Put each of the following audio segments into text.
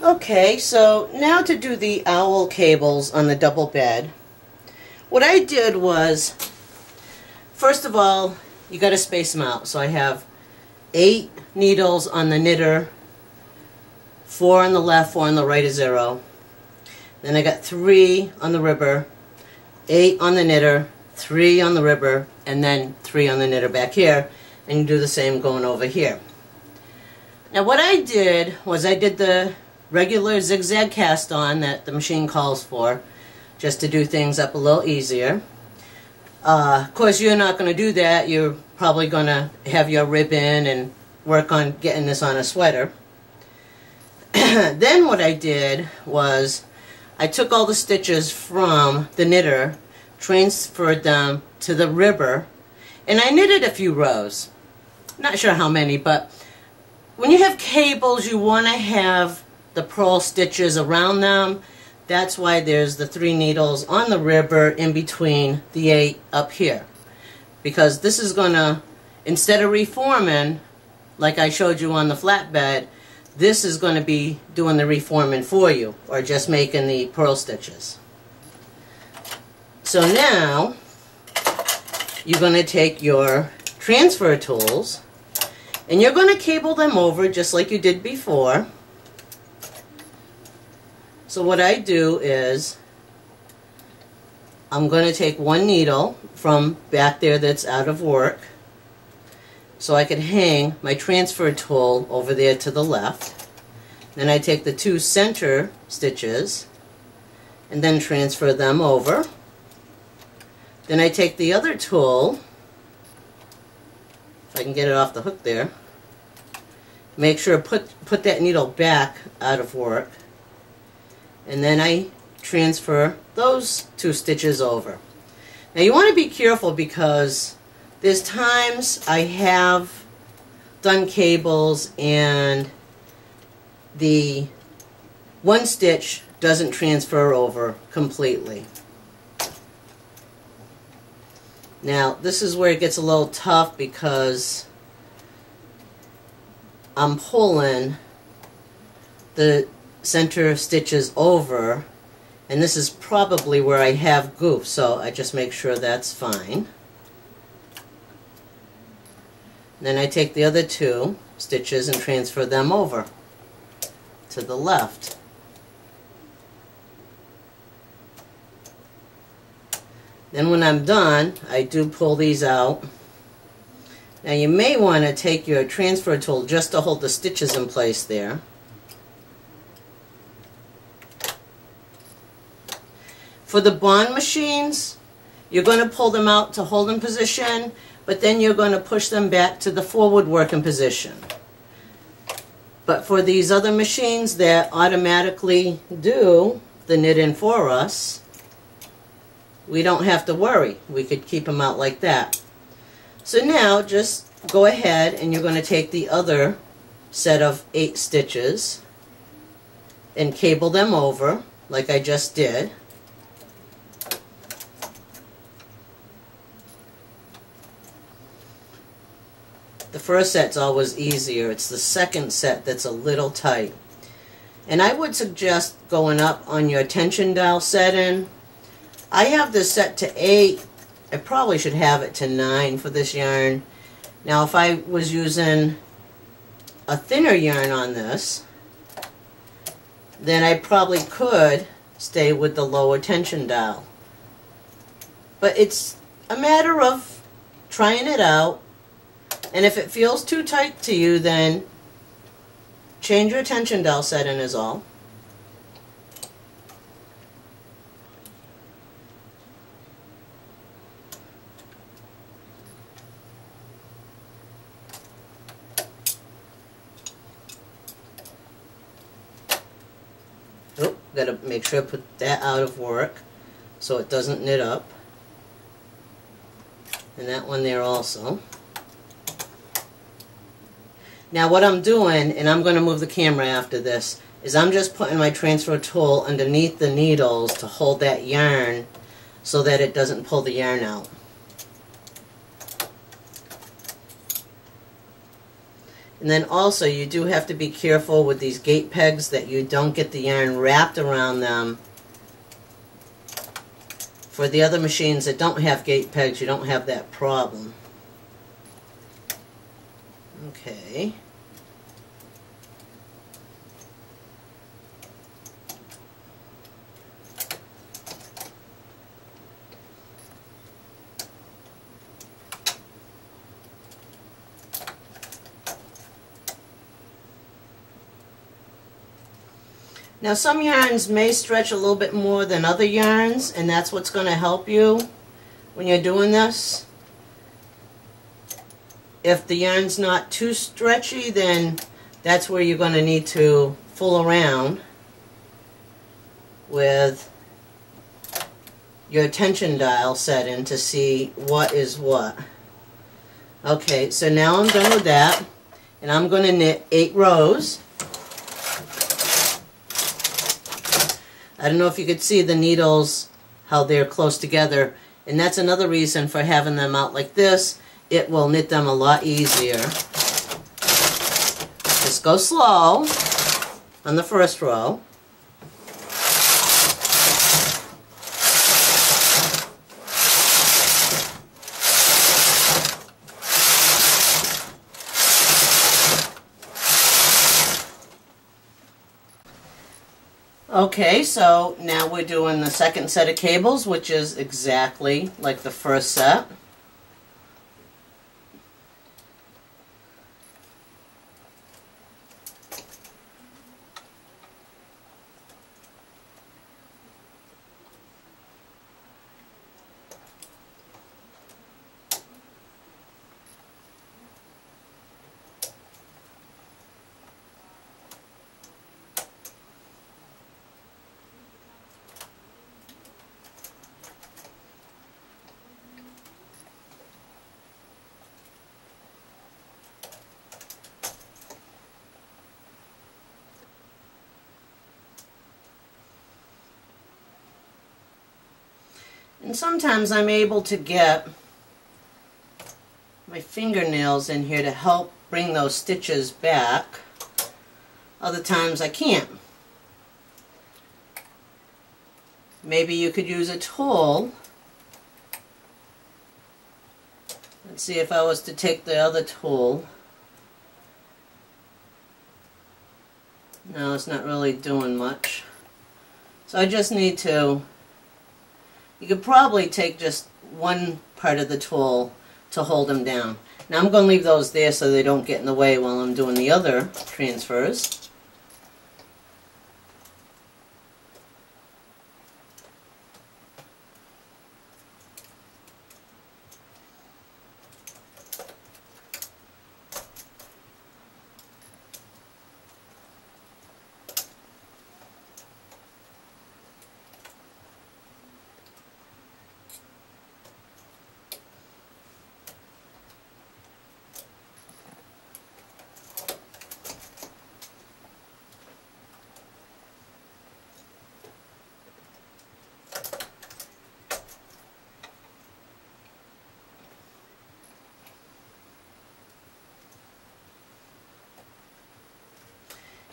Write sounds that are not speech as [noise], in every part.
Okay, so now to do the owl cables on the double bed. What I did was, first of all, you got to space them out. So I have eight needles on the knitter, four on the left, four on the right of zero. Then I got three on the ribber, eight on the knitter, three on the ribber, and then three on the knitter back here. And you do the same going over here. Now what I did was I did the regular zigzag cast on that the machine calls for just to do things up a little easier. Uh, of course you're not going to do that. You're probably going to have your ribbon and work on getting this on a sweater. [clears throat] then what I did was I took all the stitches from the knitter, transferred them to the ribber, and I knitted a few rows. Not sure how many, but when you have cables, you want to have the purl stitches around them. That's why there's the three needles on the ribber in between the eight up here. Because this is going to, instead of reforming, like I showed you on the flatbed, this is going to be doing the reforming for you, or just making the purl stitches. So now, you're going to take your transfer tools, and you're going to cable them over just like you did before. So what I do is I'm going to take one needle from back there that's out of work so I could hang my transfer tool over there to the left. Then I take the two center stitches and then transfer them over. Then I take the other tool, if I can get it off the hook there, make sure put put that needle back out of work and then I transfer those two stitches over. Now you want to be careful because there's times I have done cables and the one stitch doesn't transfer over completely. Now this is where it gets a little tough because I'm pulling the center stitches over and this is probably where I have goof so I just make sure that's fine. Then I take the other two stitches and transfer them over to the left. Then when I'm done I do pull these out. Now you may want to take your transfer tool just to hold the stitches in place there For the bond machines, you're going to pull them out to hold in position, but then you're going to push them back to the forward working position. But for these other machines that automatically do the knit in for us, we don't have to worry. We could keep them out like that. So now just go ahead and you're going to take the other set of eight stitches and cable them over like I just did. The first set's always easier. It's the second set that's a little tight. And I would suggest going up on your tension dial setting. I have this set to 8. I probably should have it to 9 for this yarn. Now if I was using a thinner yarn on this, then I probably could stay with the lower tension dial. But it's a matter of trying it out and if it feels too tight to you, then change your tension dial setting is all. Oh, gotta make sure I put that out of work so it doesn't knit up. And that one there also. Now what I'm doing, and I'm going to move the camera after this, is I'm just putting my transfer tool underneath the needles to hold that yarn so that it doesn't pull the yarn out. And then also you do have to be careful with these gate pegs that you don't get the yarn wrapped around them. For the other machines that don't have gate pegs, you don't have that problem. Okay. Now some yarns may stretch a little bit more than other yarns and that's what's going to help you when you're doing this. If the yarn's not too stretchy then that's where you're going to need to fool around with your tension dial set in to see what is what. Okay, so now I'm done with that and I'm going to knit eight rows. I don't know if you could see the needles, how they're close together. And that's another reason for having them out like this. It will knit them a lot easier. Just go slow on the first row. Okay, so now we're doing the second set of cables, which is exactly like the first set. And sometimes I'm able to get my fingernails in here to help bring those stitches back. Other times I can't. Maybe you could use a tool. Let's see if I was to take the other tool. No, it's not really doing much. So I just need to you could probably take just one part of the tool to hold them down. Now I'm going to leave those there so they don't get in the way while I'm doing the other transfers.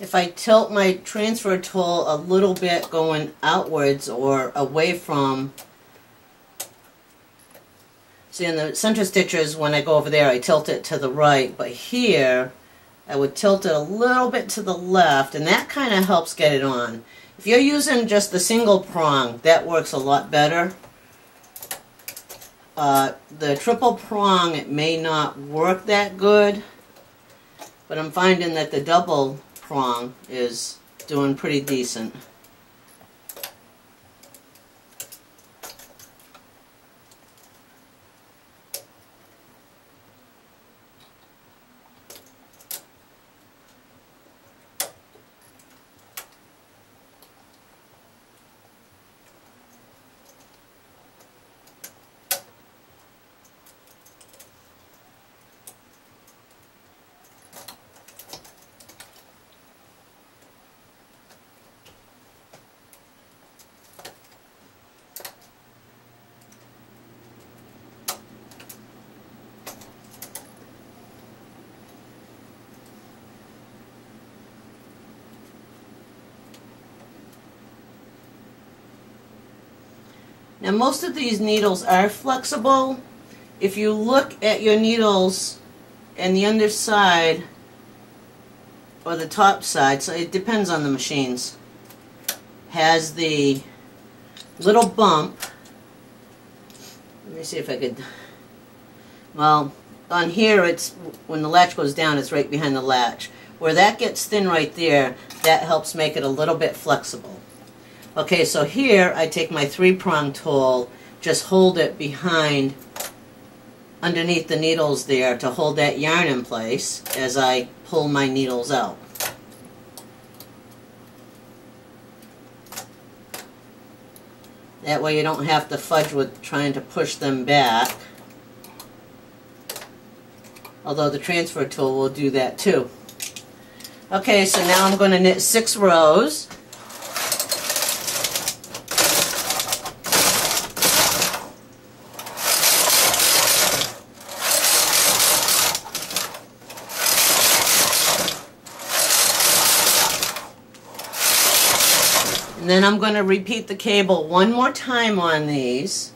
If I tilt my transfer tool a little bit going outwards or away from see in the center stitches when I go over there I tilt it to the right but here I would tilt it a little bit to the left and that kind of helps get it on. If you're using just the single prong that works a lot better. Uh, the triple prong it may not work that good but I'm finding that the double prong is doing pretty decent. Now most of these needles are flexible. If you look at your needles and the underside or the top side, so it depends on the machines, has the little bump. Let me see if I could, well, on here it's, when the latch goes down, it's right behind the latch. Where that gets thin right there, that helps make it a little bit flexible. Okay, so here I take my three-prong tool, just hold it behind, underneath the needles there to hold that yarn in place as I pull my needles out. That way you don't have to fudge with trying to push them back. Although the transfer tool will do that too. Okay, so now I'm going to knit six rows. And then I'm going to repeat the cable one more time on these.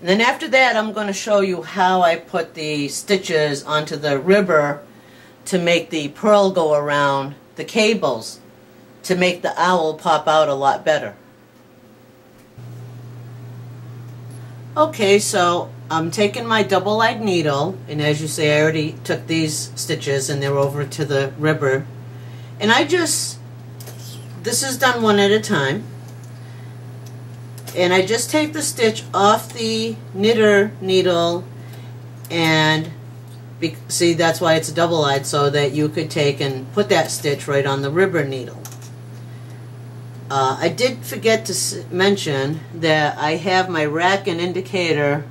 And then after that, I'm going to show you how I put the stitches onto the ribber to make the purl go around the cables to make the owl pop out a lot better. Okay, so I'm taking my double-eyed needle, and as you say, I already took these stitches and they're over to the ribber. And I just, this is done one at a time. And I just take the stitch off the knitter needle and be, see, that's why it's double-eyed, so that you could take and put that stitch right on the ribber needle. Uh, I did forget to mention that I have my racking indicator,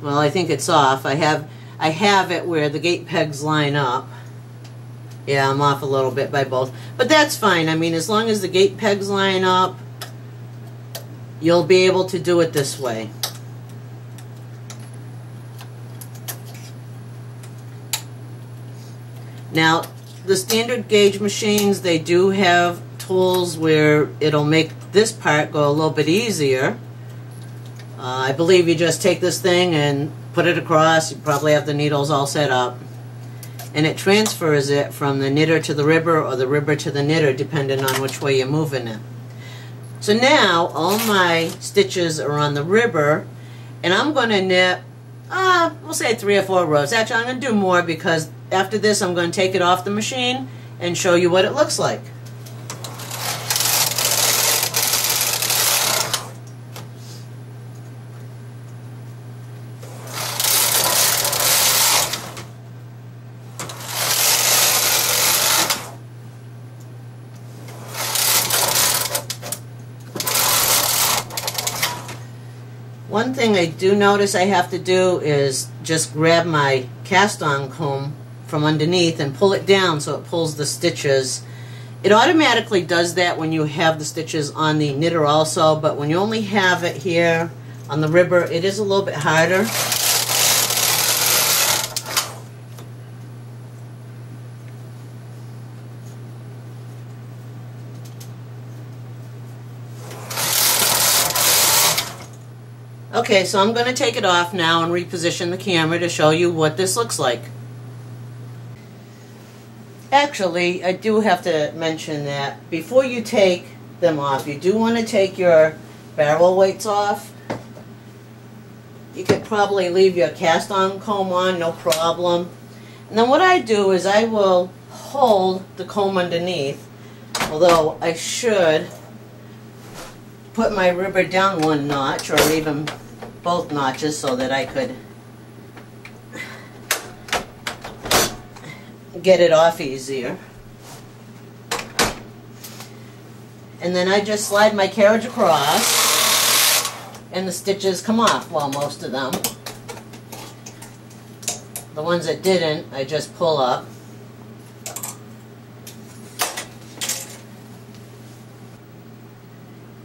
well, I think it's off. I have, I have it where the gate pegs line up. Yeah, I'm off a little bit by both. But that's fine. I mean, as long as the gate pegs line up, you'll be able to do it this way. Now, the standard gauge machines, they do have tools where it'll make this part go a little bit easier. Uh, I believe you just take this thing and put it across. You probably have the needles all set up. And it transfers it from the knitter to the ribber or the ribber to the knitter, depending on which way you're moving it. So now all my stitches are on the ribber, and I'm going to knit, uh, we'll say three or four rows. Actually, I'm going to do more because after this, I'm going to take it off the machine and show you what it looks like. One thing I do notice I have to do is just grab my cast on comb from underneath and pull it down so it pulls the stitches. It automatically does that when you have the stitches on the knitter also, but when you only have it here on the ribber, it is a little bit harder. Okay, so I'm going to take it off now and reposition the camera to show you what this looks like. Actually, I do have to mention that before you take them off, you do want to take your barrel weights off. You could probably leave your cast on comb on, no problem. And then what I do is I will hold the comb underneath, although I should put my ribber down one notch or even both notches so that I could get it off easier. And then I just slide my carriage across and the stitches come off, well most of them. The ones that didn't, I just pull up.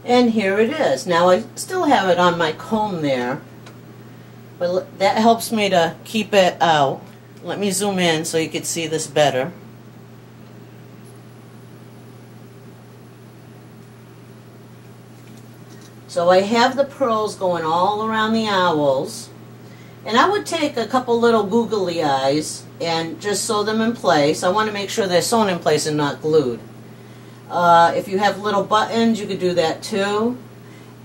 And here it is. Now I still have it on my comb there, but that helps me to keep it out. Let me zoom in so you can see this better. So I have the purls going all around the owls. And I would take a couple little googly eyes and just sew them in place. I want to make sure they're sewn in place and not glued. Uh, if you have little buttons, you could do that too.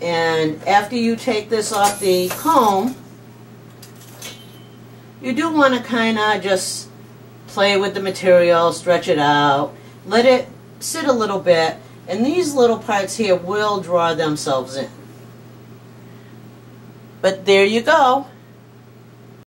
And after you take this off the comb, you do want to kind of just play with the material, stretch it out, let it sit a little bit, and these little parts here will draw themselves in. But there you go.